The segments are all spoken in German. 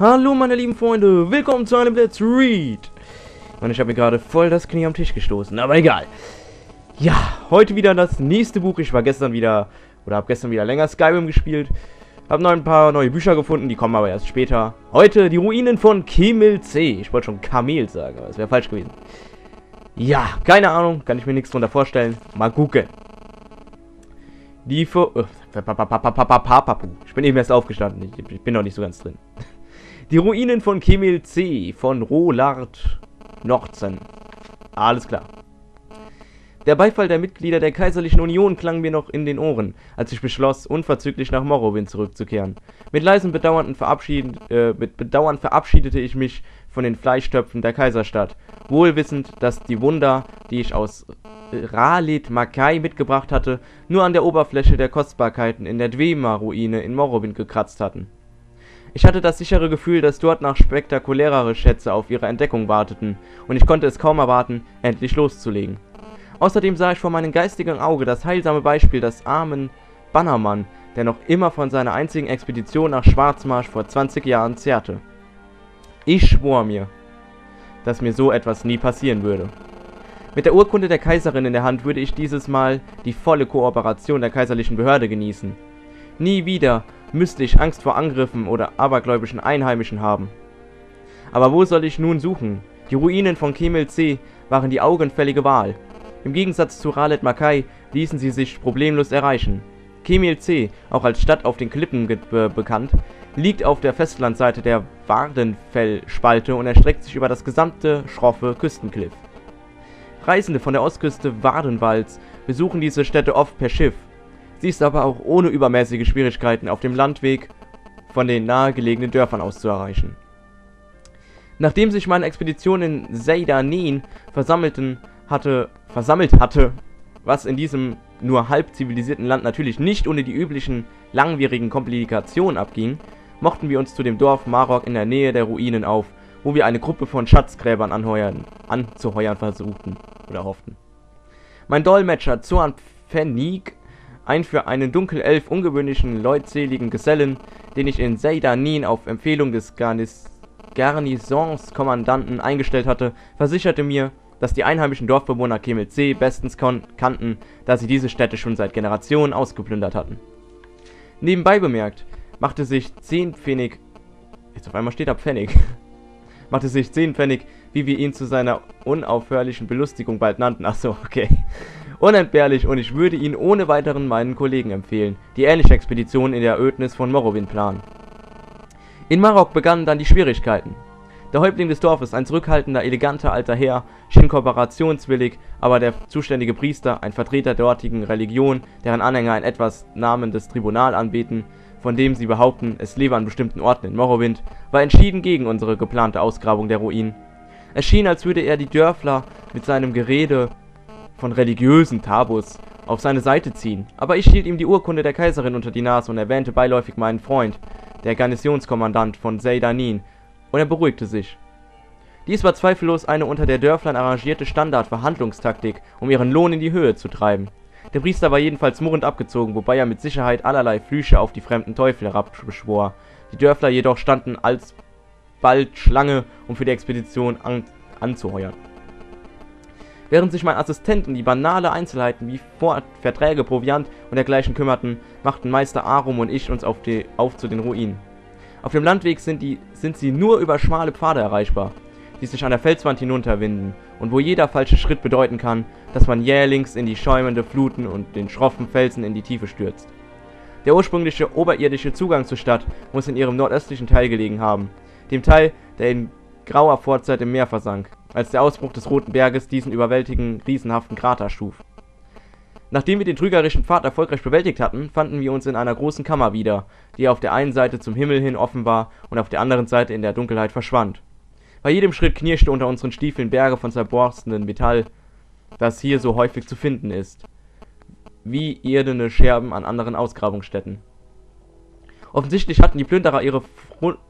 Hallo meine lieben Freunde, willkommen zu einem Let's Read. Und ich habe mir gerade voll das Knie am Tisch gestoßen, aber egal. Ja, heute wieder das nächste Buch. Ich war gestern wieder, oder habe gestern wieder länger Skyrim gespielt. Habe noch ein paar neue Bücher gefunden, die kommen aber erst später. Heute die Ruinen von Kemil C. Ich wollte schon Kamel sagen, aber es wäre falsch gewesen. Ja, keine Ahnung, kann ich mir nichts drunter vorstellen. Mal gucken. Die vor... Ich bin eben erst aufgestanden, ich bin noch nicht so ganz drin. Die Ruinen von Kemil C. von Rolard Nordsen. Alles klar. Der Beifall der Mitglieder der Kaiserlichen Union klang mir noch in den Ohren, als ich beschloss, unverzüglich nach Morrowind zurückzukehren. Mit leisem Bedauern, äh, mit Bedauern verabschiedete ich mich von den Fleischtöpfen der Kaiserstadt, wohlwissend, dass die Wunder, die ich aus Ralit Makai mitgebracht hatte, nur an der Oberfläche der Kostbarkeiten in der Dwemer-Ruine in Morrowind gekratzt hatten. Ich hatte das sichere Gefühl, dass dort noch spektakulärere Schätze auf ihre Entdeckung warteten, und ich konnte es kaum erwarten, endlich loszulegen. Außerdem sah ich vor meinem geistigen Auge das heilsame Beispiel des armen Bannermann, der noch immer von seiner einzigen Expedition nach Schwarzmarsch vor 20 Jahren zehrte. Ich schwor mir, dass mir so etwas nie passieren würde. Mit der Urkunde der Kaiserin in der Hand würde ich dieses Mal die volle Kooperation der kaiserlichen Behörde genießen. Nie wieder müsste ich Angst vor Angriffen oder abergläubischen Einheimischen haben. Aber wo soll ich nun suchen? Die Ruinen von Kemel C waren die augenfällige Wahl. Im Gegensatz zu Ralet Makai ließen sie sich problemlos erreichen. Kemel C, auch als Stadt auf den Klippen be bekannt, liegt auf der Festlandseite der Wardenfellspalte und erstreckt sich über das gesamte schroffe Küstenkliff. Reisende von der Ostküste Wardenwalds besuchen diese Städte oft per Schiff, Sie ist aber auch ohne übermäßige Schwierigkeiten auf dem Landweg von den nahegelegenen Dörfern aus zu erreichen. Nachdem sich meine Expedition in Seydanin versammelten hatte, versammelt hatte, was in diesem nur halb zivilisierten Land natürlich nicht ohne die üblichen langwierigen Komplikationen abging, mochten wir uns zu dem Dorf Marok in der Nähe der Ruinen auf, wo wir eine Gruppe von Schatzgräbern anheuern, anzuheuern versuchten oder hofften. Mein Dolmetscher Zuan Pfennig ein für einen Dunkelelf ungewöhnlichen leutseligen Gesellen, den ich in Seydanin auf Empfehlung des Garnis Garnisonskommandanten eingestellt hatte, versicherte mir, dass die einheimischen Dorfbewohner Kemel C bestens kannten, da sie diese Städte schon seit Generationen ausgeplündert hatten. Nebenbei bemerkt, machte sich 10 Pfennig, jetzt auf einmal steht da Pfennig, machte sich 10 Pfennig, wie wir ihn zu seiner unaufhörlichen Belustigung bald nannten, achso, okay, unentbehrlich und ich würde ihn ohne weiteren meinen Kollegen empfehlen, die ähnliche Expeditionen in der Ödnis von Morrowind planen. In Marok begannen dann die Schwierigkeiten. Der Häuptling des Dorfes, ein zurückhaltender, eleganter alter Herr, schien kooperationswillig, aber der zuständige Priester, ein Vertreter der dortigen Religion, deren Anhänger ein etwas namendes Tribunal anbeten, von dem sie behaupten, es lebe an bestimmten Orten in Morrowind, war entschieden gegen unsere geplante Ausgrabung der Ruinen. Es schien, als würde er die Dörfler mit seinem Gerede von religiösen Tabus auf seine Seite ziehen, aber ich hielt ihm die Urkunde der Kaiserin unter die Nase und erwähnte beiläufig meinen Freund, der Garnisonskommandant von Seydanin, und er beruhigte sich. Dies war zweifellos eine unter der Dörflern arrangierte Standardverhandlungstaktik, um ihren Lohn in die Höhe zu treiben. Der Priester war jedenfalls murrend abgezogen, wobei er mit Sicherheit allerlei Flüche auf die fremden Teufel herabbeschwor. Die Dörfler jedoch standen alsbald Schlange, um für die Expedition an anzuheuern. Während sich mein Assistent um die banale Einzelheiten wie Vor Verträge, Proviant und dergleichen kümmerten, machten Meister Arum und ich uns auf, die, auf zu den Ruinen. Auf dem Landweg sind, die, sind sie nur über schmale Pfade erreichbar, die sich an der Felswand hinunterwinden und wo jeder falsche Schritt bedeuten kann, dass man jählings in die schäumende Fluten und den schroffen Felsen in die Tiefe stürzt. Der ursprüngliche oberirdische Zugang zur Stadt muss in ihrem nordöstlichen Teil gelegen haben, dem Teil, der in grauer Vorzeit im Meer versank als der Ausbruch des Roten Berges diesen überwältigenden, riesenhaften Krater schuf. Nachdem wir den trügerischen Pfad erfolgreich bewältigt hatten, fanden wir uns in einer großen Kammer wieder, die auf der einen Seite zum Himmel hin offen war und auf der anderen Seite in der Dunkelheit verschwand. Bei jedem Schritt knirschte unter unseren Stiefeln Berge von zerborstenem Metall, das hier so häufig zu finden ist, wie irdene Scherben an anderen Ausgrabungsstätten. Offensichtlich hatten die Plünderer ihre,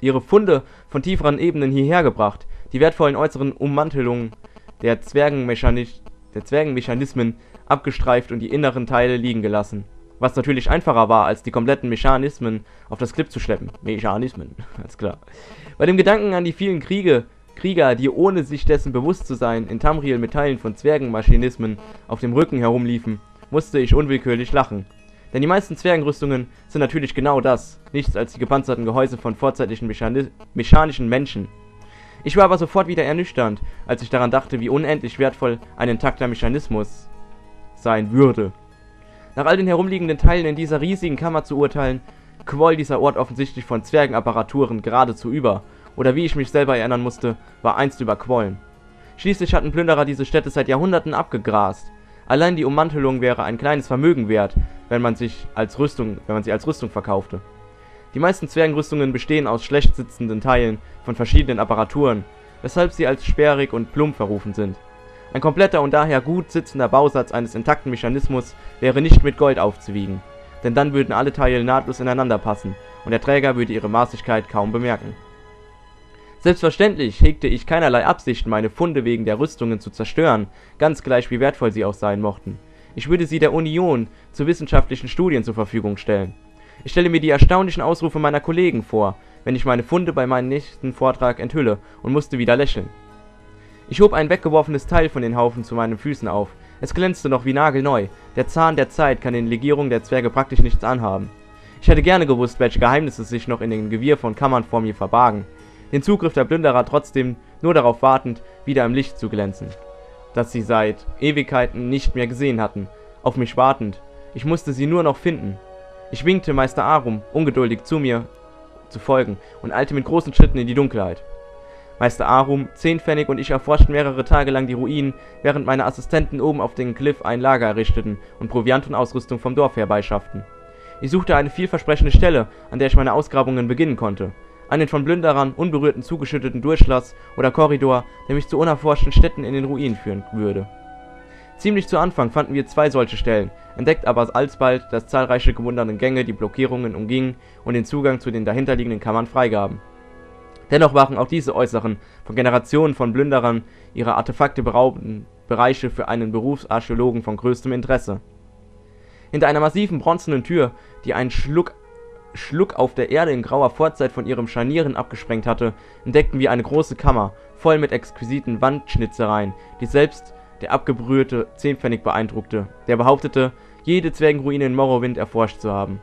ihre Funde von tieferen Ebenen hierher gebracht, die wertvollen äußeren Ummantelungen der, Zwergenmechanis der Zwergenmechanismen abgestreift und die inneren Teile liegen gelassen. was natürlich einfacher war, als die kompletten Mechanismen auf das Clip zu schleppen. Mechanismen, alles klar. Bei dem Gedanken an die vielen Kriege, Krieger, die ohne sich dessen bewusst zu sein, in Tamriel mit Teilen von Zwergenmaschinismen auf dem Rücken herumliefen, musste ich unwillkürlich lachen. Denn die meisten Zwergenrüstungen sind natürlich genau das, nichts als die gepanzerten Gehäuse von vorzeitlichen Mechani mechanischen Menschen. Ich war aber sofort wieder ernüchternd, als ich daran dachte, wie unendlich wertvoll ein intakter Mechanismus sein würde. Nach all den herumliegenden Teilen in dieser riesigen Kammer zu urteilen, quoll dieser Ort offensichtlich von Zwergenapparaturen geradezu über, oder wie ich mich selber erinnern musste, war einst überquollen. Schließlich hatten Plünderer diese Städte seit Jahrhunderten abgegrast. Allein die Ummantelung wäre ein kleines Vermögen wert, wenn man sich als Rüstung, wenn man sie als Rüstung verkaufte. Die meisten Zwergenrüstungen bestehen aus schlecht sitzenden Teilen von verschiedenen Apparaturen, weshalb sie als sperrig und plump verrufen sind. Ein kompletter und daher gut sitzender Bausatz eines intakten Mechanismus wäre nicht mit Gold aufzuwiegen, denn dann würden alle Teile nahtlos ineinander passen und der Träger würde ihre Maßigkeit kaum bemerken. Selbstverständlich hegte ich keinerlei Absichten, meine Funde wegen der Rüstungen zu zerstören, ganz gleich wie wertvoll sie auch sein mochten. Ich würde sie der Union zu wissenschaftlichen Studien zur Verfügung stellen. Ich stelle mir die erstaunlichen Ausrufe meiner Kollegen vor, wenn ich meine Funde bei meinem nächsten Vortrag enthülle, und musste wieder lächeln. Ich hob ein weggeworfenes Teil von den Haufen zu meinen Füßen auf. Es glänzte noch wie nagelneu. Der Zahn der Zeit kann den Legierungen der Zwerge praktisch nichts anhaben. Ich hätte gerne gewusst, welche Geheimnisse sich noch in den Gewirr von Kammern vor mir verbargen. Den Zugriff der Plünderer trotzdem nur darauf wartend, wieder im Licht zu glänzen, das sie seit Ewigkeiten nicht mehr gesehen hatten, auf mich wartend. Ich musste sie nur noch finden. Ich winkte Meister Arum, ungeduldig zu mir zu folgen, und eilte mit großen Schritten in die Dunkelheit. Meister Arum, Zehnpfennig und ich erforschten mehrere Tage lang die Ruinen, während meine Assistenten oben auf dem Cliff ein Lager errichteten und Proviant und Ausrüstung vom Dorf herbeischafften. Ich suchte eine vielversprechende Stelle, an der ich meine Ausgrabungen beginnen konnte. Einen von Plünderern unberührten zugeschütteten Durchlass oder Korridor, der mich zu unerforschten Städten in den Ruinen führen würde. Ziemlich zu Anfang fanden wir zwei solche Stellen, entdeckt aber alsbald, dass zahlreiche gewunderte Gänge die Blockierungen umgingen und den Zugang zu den dahinterliegenden Kammern freigaben. Dennoch waren auch diese äußeren, von Generationen von Plünderern ihrer Artefakte beraubten Bereiche für einen Berufsarchäologen von größtem Interesse. Hinter einer massiven bronzenen Tür, die einen Schluck, Schluck auf der Erde in grauer Vorzeit von ihrem Scharnieren abgesprengt hatte, entdeckten wir eine große Kammer, voll mit exquisiten Wandschnitzereien, die selbst der abgebrühte Zehnpfennig beeindruckte, der behauptete, jede Zwergenruine in Morrowind erforscht zu haben.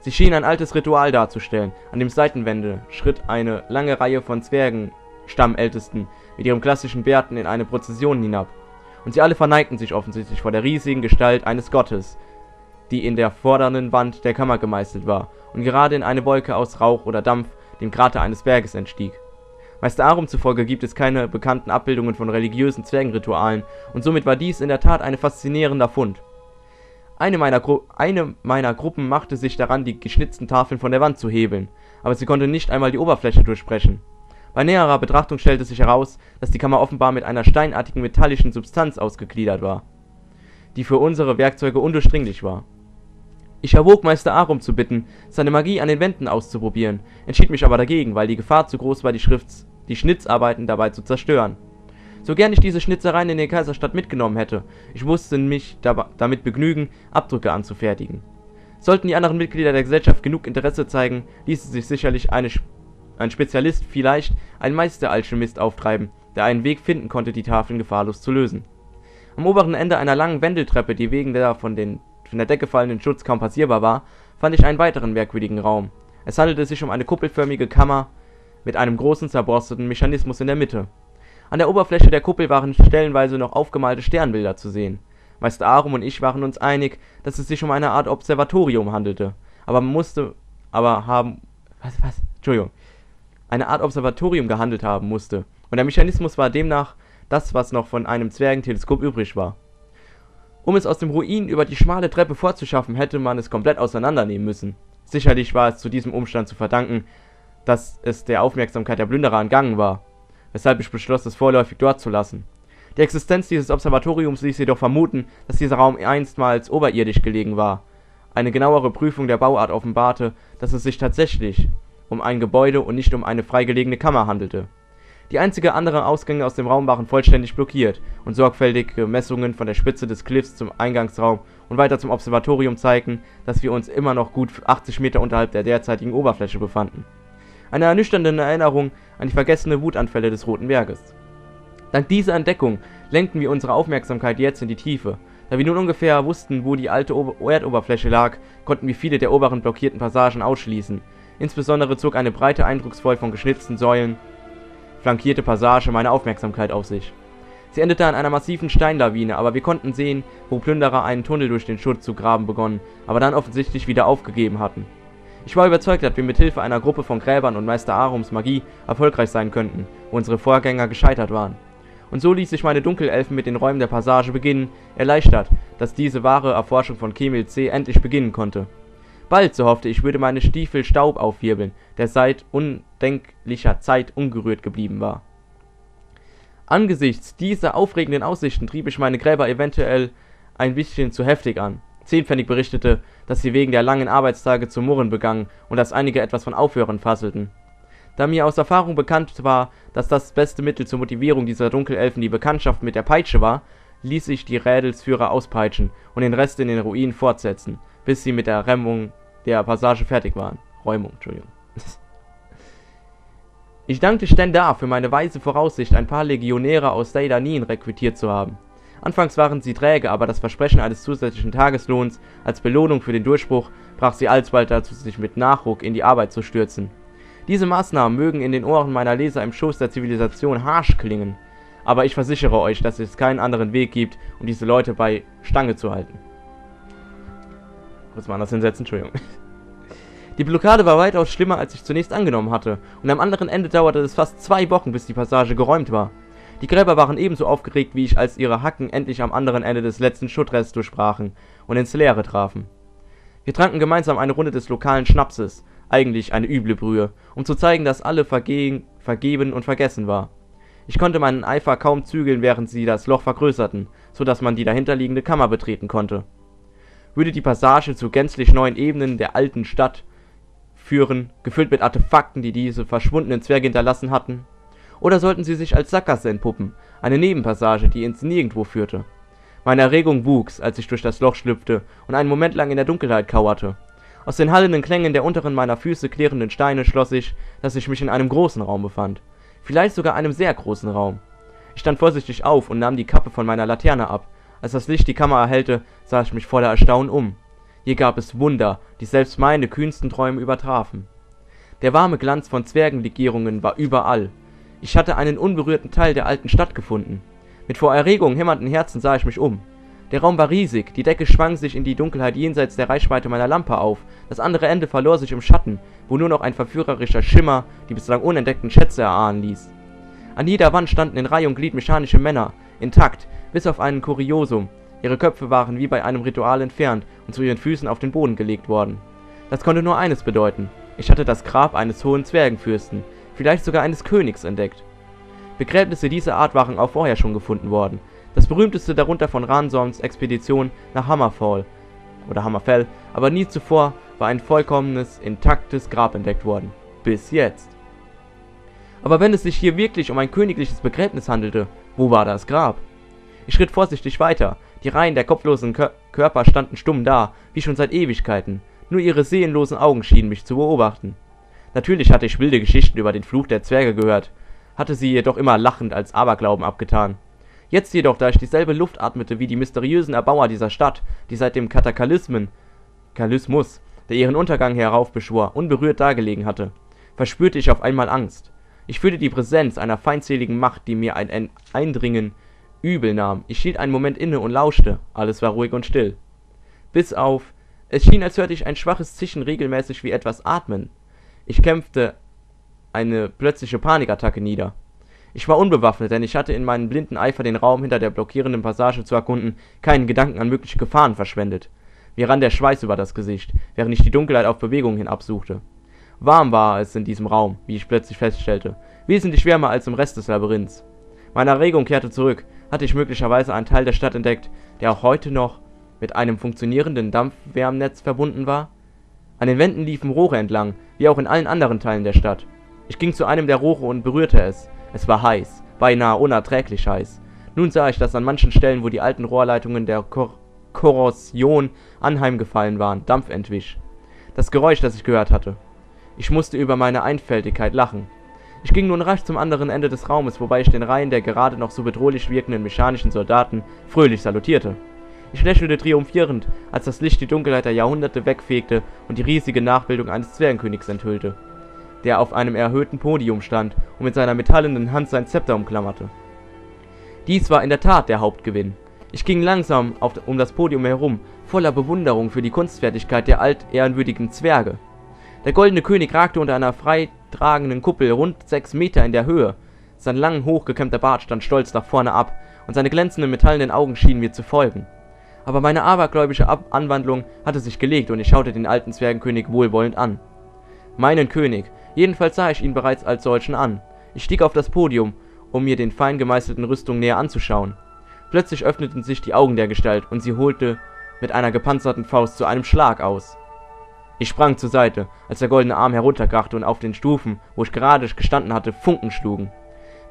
Sie schien ein altes Ritual darzustellen, an dem Seitenwände schritt eine lange Reihe von Zwergenstammeltesten mit ihren klassischen Bärten in eine Prozession hinab, und sie alle verneigten sich offensichtlich vor der riesigen Gestalt eines Gottes, die in der vordernden Wand der Kammer gemeißelt war und gerade in eine Wolke aus Rauch oder Dampf dem Krater eines Berges entstieg Meister Arum zufolge gibt es keine bekannten Abbildungen von religiösen Zwergenritualen, und somit war dies in der Tat ein faszinierender Fund. Eine meiner, eine meiner Gruppen machte sich daran, die geschnitzten Tafeln von der Wand zu hebeln, aber sie konnte nicht einmal die Oberfläche durchbrechen. Bei näherer Betrachtung stellte sich heraus, dass die Kammer offenbar mit einer steinartigen metallischen Substanz ausgegliedert war, die für unsere Werkzeuge undurchdringlich war. Ich erwog Meister Arum zu bitten, seine Magie an den Wänden auszuprobieren, entschied mich aber dagegen, weil die Gefahr zu groß war, die Schrifts die Schnitzarbeiten dabei zu zerstören. So gern ich diese Schnitzereien in die Kaiserstadt mitgenommen hätte, ich musste mich damit begnügen, Abdrücke anzufertigen. Sollten die anderen Mitglieder der Gesellschaft genug Interesse zeigen, ließe sich sicherlich ein Spezialist, vielleicht ein Meisteralchemist auftreiben, der einen Weg finden konnte, die Tafeln gefahrlos zu lösen. Am oberen Ende einer langen Wendeltreppe, die wegen der von, den, von der Decke fallenden Schutz kaum passierbar war, fand ich einen weiteren merkwürdigen Raum. Es handelte sich um eine kuppelförmige Kammer mit einem großen zerborsteten Mechanismus in der Mitte. An der Oberfläche der Kuppel waren stellenweise noch aufgemalte Sternbilder zu sehen. Meister Arum und ich waren uns einig, dass es sich um eine Art Observatorium handelte, aber man musste aber haben was was Entschuldigung eine Art Observatorium gehandelt haben musste, und der Mechanismus war demnach das, was noch von einem Zwergenteleskop übrig war. Um es aus dem Ruin über die schmale Treppe fortzuschaffen, hätte man es komplett auseinandernehmen müssen. Sicherlich war es zu diesem Umstand zu verdanken, dass es der Aufmerksamkeit der Plünderer entgangen war, weshalb ich beschloss, es vorläufig dort zu lassen. Die Existenz dieses Observatoriums ließ jedoch vermuten, dass dieser Raum einstmals oberirdisch gelegen war. Eine genauere Prüfung der Bauart offenbarte, dass es sich tatsächlich um ein Gebäude und nicht um eine freigelegene Kammer handelte. Die einzige anderen Ausgänge aus dem Raum waren vollständig blockiert und sorgfältige Messungen von der Spitze des Cliffs zum Eingangsraum und weiter zum Observatorium zeigten, dass wir uns immer noch gut 80 Meter unterhalb der derzeitigen Oberfläche befanden. Eine ernüchternde Erinnerung an die vergessene Wutanfälle des Roten Berges. Dank dieser Entdeckung lenkten wir unsere Aufmerksamkeit jetzt in die Tiefe. Da wir nun ungefähr wussten, wo die alte Ober Erdoberfläche lag, konnten wir viele der oberen blockierten Passagen ausschließen. Insbesondere zog eine breite, eindrucksvoll von geschnitzten Säulen flankierte Passage meine Aufmerksamkeit auf sich. Sie endete an einer massiven Steinlawine, aber wir konnten sehen, wo Plünderer einen Tunnel durch den Schutt zu graben begonnen, aber dann offensichtlich wieder aufgegeben hatten. Ich war überzeugt, dass wir mit Hilfe einer Gruppe von Gräbern und Meister Arums Magie erfolgreich sein könnten, wo unsere Vorgänger gescheitert waren. Und so ließ sich meine Dunkelelfen mit den Räumen der Passage beginnen, erleichtert, dass diese wahre Erforschung von Kemil C. endlich beginnen konnte. Bald, so hoffte ich, würde meine Stiefel Staub aufwirbeln, der seit undenklicher Zeit ungerührt geblieben war. Angesichts dieser aufregenden Aussichten trieb ich meine Gräber eventuell ein bisschen zu heftig an. Zehnpfennig berichtete, dass sie wegen der langen Arbeitstage zu murren begannen und dass einige etwas von Aufhören fasselten. Da mir aus Erfahrung bekannt war, dass das beste Mittel zur Motivierung dieser Dunkelelfen die Bekanntschaft mit der Peitsche war, ließ ich die Rädelsführer auspeitschen und den Rest in den Ruinen fortsetzen, bis sie mit der Räumung der Passage fertig waren. Räumung, Entschuldigung. Ich dankte Stendar für meine weise Voraussicht, ein paar Legionäre aus Daidanin rekrutiert zu haben. Anfangs waren sie träge, aber das Versprechen eines zusätzlichen Tageslohns als Belohnung für den Durchbruch brach sie alsbald dazu, sich mit Nachdruck in die Arbeit zu stürzen. Diese Maßnahmen mögen in den Ohren meiner Leser im Schoß der Zivilisation harsch klingen, aber ich versichere euch, dass es keinen anderen Weg gibt, um diese Leute bei Stange zu halten. Kurz mal anders hinsetzen, Entschuldigung. Die Blockade war weitaus schlimmer, als ich zunächst angenommen hatte, und am anderen Ende dauerte es fast zwei Wochen, bis die Passage geräumt war. Die Gräber waren ebenso aufgeregt wie ich, als ihre Hacken endlich am anderen Ende des letzten Schuttrests durchbrachen und ins Leere trafen. Wir tranken gemeinsam eine Runde des lokalen Schnapses, eigentlich eine üble Brühe, um zu zeigen, dass alle verge vergeben und vergessen war. Ich konnte meinen Eifer kaum zügeln, während sie das Loch vergrößerten, so dass man die dahinterliegende Kammer betreten konnte. Würde die Passage zu gänzlich neuen Ebenen der alten Stadt führen, gefüllt mit Artefakten, die diese verschwundenen Zwerge hinterlassen hatten? Oder sollten sie sich als Sackgasse entpuppen, eine Nebenpassage, die ins Nirgendwo führte? Meine Erregung wuchs, als ich durch das Loch schlüpfte und einen Moment lang in der Dunkelheit kauerte. Aus den hallenden Klängen der unteren meiner Füße klirrenden Steine schloss ich, dass ich mich in einem großen Raum befand. Vielleicht sogar einem sehr großen Raum. Ich stand vorsichtig auf und nahm die Kappe von meiner Laterne ab. Als das Licht die Kammer erhellte, sah ich mich voller Erstaunen um. Hier gab es Wunder, die selbst meine kühnsten Träume übertrafen. Der warme Glanz von Zwergenlegierungen war überall. Ich hatte einen unberührten Teil der alten Stadt gefunden. Mit vor Erregung hämmernden Herzen sah ich mich um. Der Raum war riesig, die Decke schwang sich in die Dunkelheit jenseits der Reichweite meiner Lampe auf, das andere Ende verlor sich im Schatten, wo nur noch ein verführerischer Schimmer die bislang unentdeckten Schätze erahnen ließ. An jeder Wand standen in Reihe und Glied mechanische Männer, intakt, bis auf einen Kuriosum, Ihre Köpfe waren wie bei einem Ritual entfernt und zu ihren Füßen auf den Boden gelegt worden. Das konnte nur eines bedeuten. Ich hatte das Grab eines hohen Zwergenfürsten, vielleicht sogar eines Königs, entdeckt. Begräbnisse dieser Art waren auch vorher schon gefunden worden. Das berühmteste darunter von Ransons Expedition nach Hammerfall oder Hammerfell, aber nie zuvor war ein vollkommenes, intaktes Grab entdeckt worden. Bis jetzt. Aber wenn es sich hier wirklich um ein königliches Begräbnis handelte, wo war das Grab? Ich schritt vorsichtig weiter, die Reihen der kopflosen Kör Körper standen stumm da, wie schon seit Ewigkeiten. Nur ihre seelenlosen Augen schienen mich zu beobachten. Natürlich hatte ich wilde Geschichten über den Fluch der Zwerge gehört, hatte sie jedoch immer lachend als Aberglauben abgetan. Jetzt jedoch, da ich dieselbe Luft atmete wie die mysteriösen Erbauer dieser Stadt, die seit dem Kataklysmen, Kalysmus, der ihren Untergang heraufbeschwor, unberührt dagelegen hatte, verspürte ich auf einmal Angst. Ich fühlte die Präsenz einer feindseligen Macht, die mir ein Eindringen übel nahm. Ich hielt einen Moment inne und lauschte. Alles war ruhig und still. Bis auf. Es schien, als hörte ich ein schwaches Zischen regelmäßig wie etwas atmen. Ich kämpfte eine plötzliche Panikattacke nieder. Ich war unbewaffnet, denn ich hatte in meinem blinden Eifer den Raum hinter der blockierenden Passage zu erkunden keinen Gedanken an mögliche Gefahren verschwendet. Mir rann der Schweiß über das Gesicht, während ich die Dunkelheit auf Bewegung hin absuchte. Warm war es in diesem Raum, wie ich plötzlich feststellte, wesentlich wärmer als im Rest des Labyrinths. Meine Erregung kehrte zurück, hatte ich möglicherweise einen Teil der Stadt entdeckt, der auch heute noch mit einem funktionierenden Dampfwärmnetz verbunden war? An den Wänden liefen Rohre entlang, wie auch in allen anderen Teilen der Stadt. Ich ging zu einem der Rohre und berührte es. Es war heiß, beinahe unerträglich heiß. Nun sah ich, dass an manchen Stellen, wo die alten Rohrleitungen der Kor Korrosion anheimgefallen waren, Dampf entwich. Das Geräusch, das ich gehört hatte. Ich musste über meine Einfältigkeit lachen. Ich ging nun rasch zum anderen Ende des Raumes, wobei ich den Reihen der gerade noch so bedrohlich wirkenden mechanischen Soldaten fröhlich salutierte. Ich lächelte triumphierend, als das Licht die Dunkelheit der Jahrhunderte wegfegte und die riesige Nachbildung eines Zwergenkönigs enthüllte, der auf einem erhöhten Podium stand und mit seiner metallenen Hand sein Zepter umklammerte. Dies war in der Tat der Hauptgewinn. Ich ging langsam auf, um das Podium herum, voller Bewunderung für die Kunstfertigkeit der altehrenwürdigen Zwerge. Der goldene König ragte unter einer freitragenden Kuppel rund sechs Meter in der Höhe. Sein lang hochgekämmter Bart stand stolz nach vorne ab, und seine glänzenden metallenen Augen schienen mir zu folgen aber meine abergläubische Ab Anwandlung hatte sich gelegt und ich schaute den alten Zwergenkönig wohlwollend an. Meinen König, jedenfalls sah ich ihn bereits als solchen an. Ich stieg auf das Podium, um mir den fein gemeißelten Rüstung näher anzuschauen. Plötzlich öffneten sich die Augen der Gestalt und sie holte mit einer gepanzerten Faust zu einem Schlag aus. Ich sprang zur Seite, als der goldene Arm herunterkrachte und auf den Stufen, wo ich gerade gestanden hatte, Funken schlugen.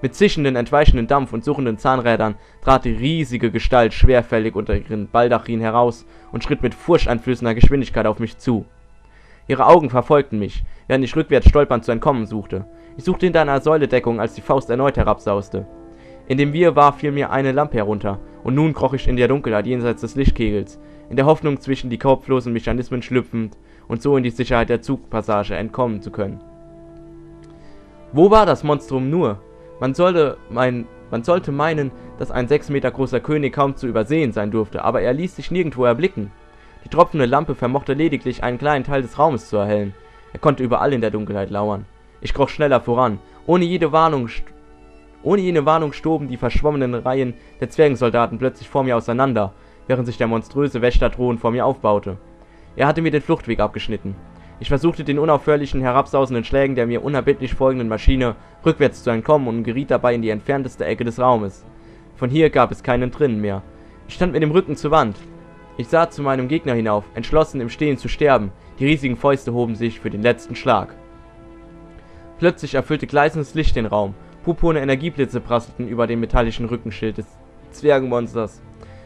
Mit zischenden, entweichenden Dampf und suchenden Zahnrädern trat die riesige Gestalt schwerfällig unter ihren Baldachin heraus und schritt mit furchteinflößender Geschwindigkeit auf mich zu. Ihre Augen verfolgten mich, während ich rückwärts stolpernd zu entkommen suchte. Ich suchte hinter einer Säule Deckung, als die Faust erneut herabsauste. In dem Wirrwarr fiel mir eine Lampe herunter, und nun kroch ich in der Dunkelheit jenseits des Lichtkegels, in der Hoffnung zwischen die kopflosen Mechanismen schlüpfend und so in die Sicherheit der Zugpassage entkommen zu können. Wo war das Monstrum nur? Man sollte, mein, man sollte meinen, dass ein sechs Meter großer König kaum zu übersehen sein durfte, aber er ließ sich nirgendwo erblicken. Die tropfende Lampe vermochte lediglich einen kleinen Teil des Raumes zu erhellen. Er konnte überall in der Dunkelheit lauern. Ich kroch schneller voran. Ohne jede Warnung, ohne jene Warnung stoben die verschwommenen Reihen der Zwergensoldaten plötzlich vor mir auseinander, während sich der monströse Wächterdrohn vor mir aufbaute. Er hatte mir den Fluchtweg abgeschnitten. Ich versuchte den unaufhörlichen herabsausenden Schlägen der mir unerbittlich folgenden Maschine rückwärts zu entkommen und geriet dabei in die entfernteste Ecke des Raumes. Von hier gab es keinen drinnen mehr. Ich stand mit dem Rücken zur Wand. Ich sah zu meinem Gegner hinauf, entschlossen im Stehen zu sterben. Die riesigen Fäuste hoben sich für den letzten Schlag. Plötzlich erfüllte gleißendes Licht den Raum. Purpurne Energieblitze prasselten über den metallischen Rückenschild des Zwergenmonsters.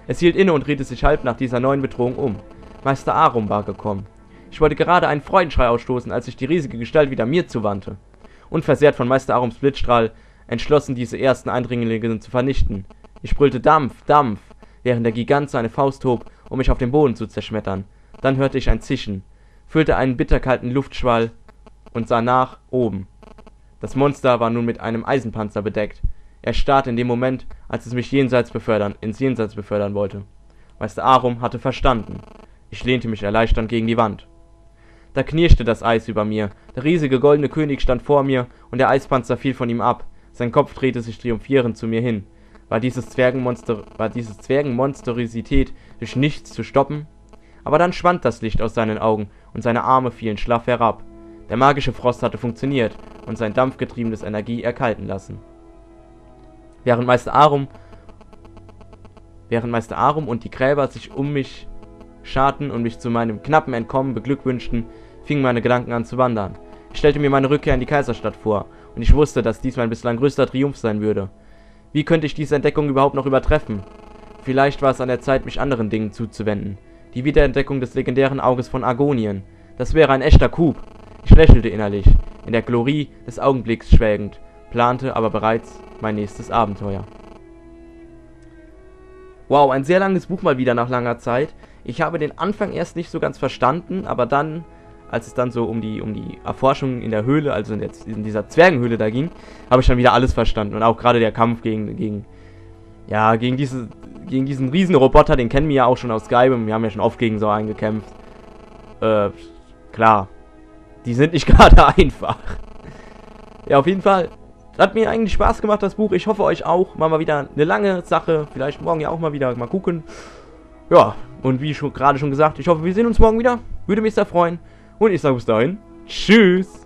Es hielt inne und drehte sich halb nach dieser neuen Bedrohung um. Meister Arum war gekommen. Ich wollte gerade einen Freudenschrei ausstoßen, als sich die riesige Gestalt wieder mir zuwandte. Unversehrt von Meister Arums Blitzstrahl entschlossen diese ersten Eindringlinge zu vernichten. Ich brüllte Dampf, Dampf, während der Gigant seine Faust hob, um mich auf den Boden zu zerschmettern. Dann hörte ich ein Zischen, fühlte einen bitterkalten Luftschwall und sah nach oben. Das Monster war nun mit einem Eisenpanzer bedeckt. Er starrte in dem Moment, als es mich jenseits befördern, ins Jenseits befördern wollte. Meister Arum hatte verstanden. Ich lehnte mich erleichternd gegen die Wand. Da knirschte das Eis über mir. Der riesige goldene König stand vor mir und der Eispanzer fiel von ihm ab. Sein Kopf drehte sich triumphierend zu mir hin. War dieses Zwergenmonster, war dieses Zwergenmonsterosität durch nichts zu stoppen? Aber dann schwand das Licht aus seinen Augen und seine Arme fielen schlaff herab. Der magische Frost hatte funktioniert und sein dampfgetriebenes Energie erkalten lassen. Während Meister Arum, während Meister Arum und die Gräber sich um mich scharten und mich zu meinem knappen Entkommen beglückwünschten, fingen meine Gedanken an zu wandern. Ich stellte mir meine Rückkehr in die Kaiserstadt vor, und ich wusste, dass dies mein bislang größter Triumph sein würde. Wie könnte ich diese Entdeckung überhaupt noch übertreffen? Vielleicht war es an der Zeit, mich anderen Dingen zuzuwenden. Die Wiederentdeckung des legendären Auges von Argonien. Das wäre ein echter Coup. Ich lächelte innerlich, in der Glorie des Augenblicks schwelgend, plante aber bereits mein nächstes Abenteuer. Wow, ein sehr langes Buch mal wieder nach langer Zeit. Ich habe den Anfang erst nicht so ganz verstanden, aber dann, als es dann so um die, um die Erforschung in der Höhle, also in, der, in dieser Zwergenhöhle da ging, habe ich dann wieder alles verstanden. Und auch gerade der Kampf gegen, gegen, ja, gegen, diese, gegen diesen Riesenroboter, den kennen wir ja auch schon aus Skyrim. Wir haben ja schon oft gegen so einen gekämpft. Äh, klar. Die sind nicht gerade einfach. Ja, auf jeden Fall. Hat mir eigentlich Spaß gemacht, das Buch. Ich hoffe euch auch. Mal mal wieder eine lange Sache. Vielleicht morgen ja auch mal wieder. Mal gucken. Ja, und wie schon gerade schon gesagt, ich hoffe, wir sehen uns morgen wieder. Würde mich sehr freuen. Und ich sage bis dahin, tschüss.